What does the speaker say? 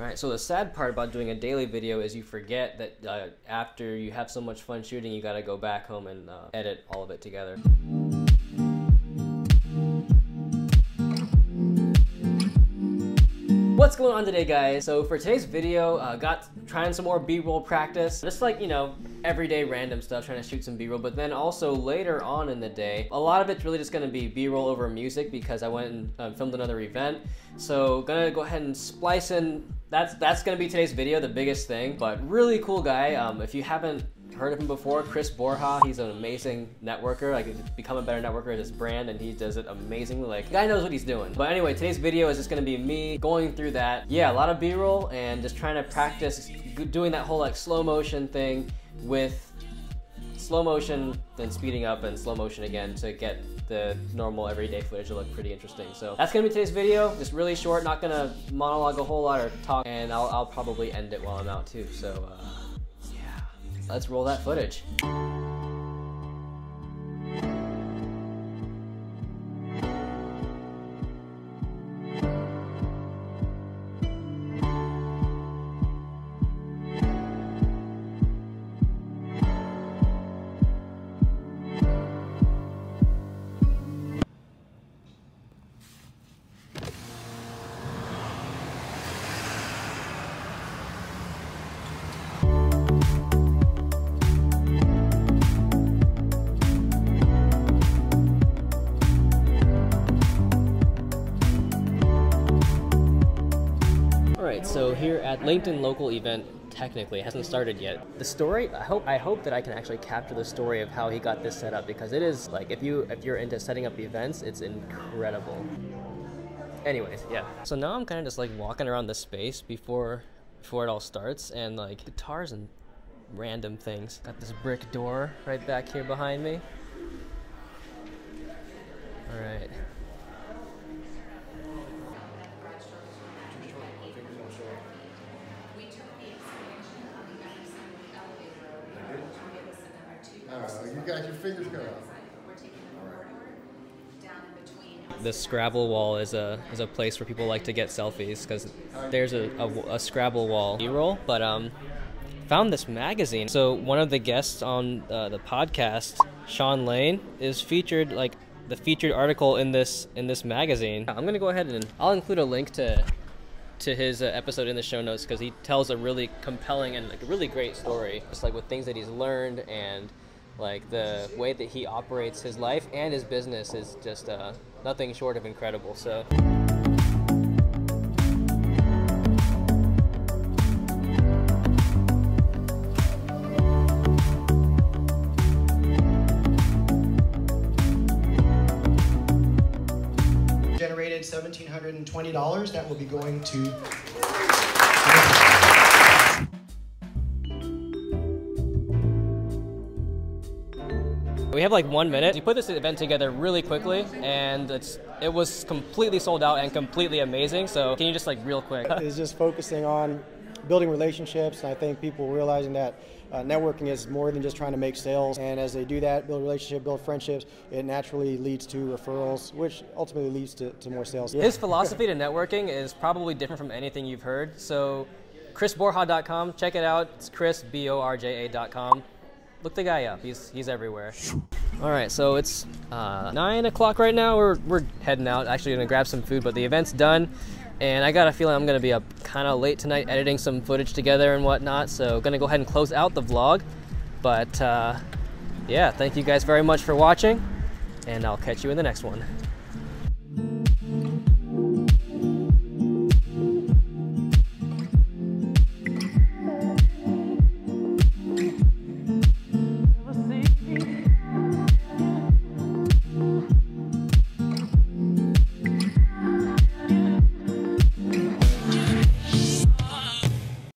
Right, so the sad part about doing a daily video is you forget that uh, after you have so much fun shooting, you gotta go back home and uh, edit all of it together. What's going on today guys? So for today's video, uh, got trying some more b-roll practice. Just like, you know, everyday random stuff, trying to shoot some b-roll. But then also later on in the day, a lot of it's really just gonna be b-roll over music because I went and uh, filmed another event. So gonna go ahead and splice in, that's, that's gonna be today's video, the biggest thing. But really cool guy. Um, if you haven't heard of him before, Chris Borja. He's an amazing networker. Like, become a better networker at his brand, and he does it amazingly. Like, guy knows what he's doing. But anyway, today's video is just gonna be me going through that. Yeah, a lot of B-roll and just trying to practice doing that whole like slow motion thing with slow motion, then speeding up and slow motion again to get the normal everyday footage to look pretty interesting. So that's gonna be today's video. Just really short, not gonna monologue a whole lot or talk, and I'll, I'll probably end it while I'm out too. So. Uh, Let's roll that footage. Right, so here at LinkedIn local event, technically it hasn't started yet. The story, I hope I hope that I can actually capture the story of how he got this set up because it is like if you if you're into setting up events, it's incredible. Anyways, yeah. So now I'm kind of just like walking around the space before before it all starts and like guitars and random things. Got this brick door right back here behind me. All right. You got your fingers cut off. The Scrabble wall is a is a place where people like to get selfies because there's a, a, a, Scrabble wall B-roll. But um, found this magazine. So one of the guests on uh, the podcast, Sean Lane, is featured like the featured article in this in this magazine. I'm gonna go ahead and I'll include a link to to his uh, episode in the show notes because he tells a really compelling and like really great story, just like with things that he's learned and like the way that he operates his life and his business is just uh, nothing short of incredible. So. Generated $1,720 that will be going to We have like one minute. We put this event together really quickly, and it's it was completely sold out and completely amazing. So can you just like real quick? it's just focusing on building relationships, and I think people realizing that uh, networking is more than just trying to make sales. And as they do that, build relationship, build friendships, it naturally leads to referrals, which ultimately leads to, to more sales. His philosophy to networking is probably different from anything you've heard. So chrisborja.com, check it out. It's chris, B-O-R-J-A.com look the guy up. He's he's everywhere. All right, so it's uh, nine o'clock right now. We're we're heading out. Actually, gonna grab some food, but the event's done, and I got a feeling I'm gonna be up kind of late tonight editing some footage together and whatnot. So gonna go ahead and close out the vlog. But uh, yeah, thank you guys very much for watching, and I'll catch you in the next one.